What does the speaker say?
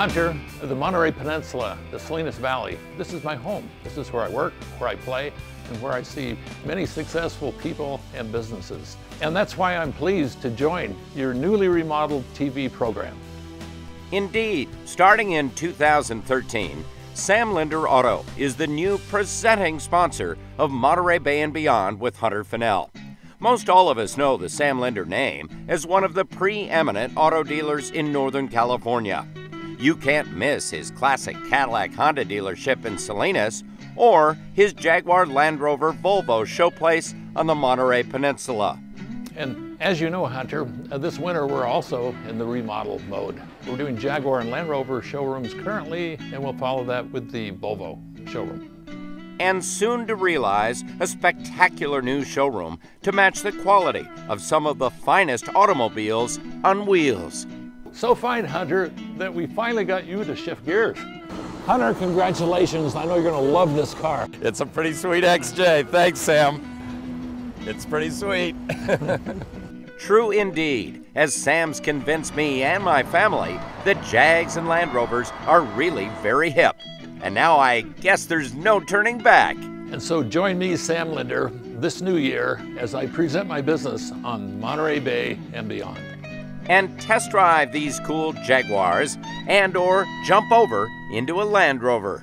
Hunter, of the Monterey Peninsula, the Salinas Valley. This is my home. This is where I work, where I play, and where I see many successful people and businesses. And that's why I'm pleased to join your newly remodeled TV program. Indeed, starting in 2013, Sam Linder Auto is the new presenting sponsor of Monterey Bay and Beyond with Hunter Finnell. Most all of us know the Sam Linder name as one of the preeminent auto dealers in Northern California. You can't miss his classic Cadillac Honda dealership in Salinas or his Jaguar Land Rover Volvo showplace on the Monterey Peninsula. And as you know, Hunter, uh, this winter we're also in the remodel mode. We're doing Jaguar and Land Rover showrooms currently, and we'll follow that with the Volvo showroom. And soon to realize a spectacular new showroom to match the quality of some of the finest automobiles on wheels. So fine, Hunter, that we finally got you to shift gears. Hunter, congratulations. I know you're going to love this car. It's a pretty sweet XJ. Thanks, Sam. It's pretty sweet. True indeed, as Sam's convinced me and my family that Jags and Land Rovers are really very hip. And now I guess there's no turning back. And so join me, Sam Linder, this new year as I present my business on Monterey Bay and beyond. And test drive these cool Jaguars and or jump over into a Land Rover.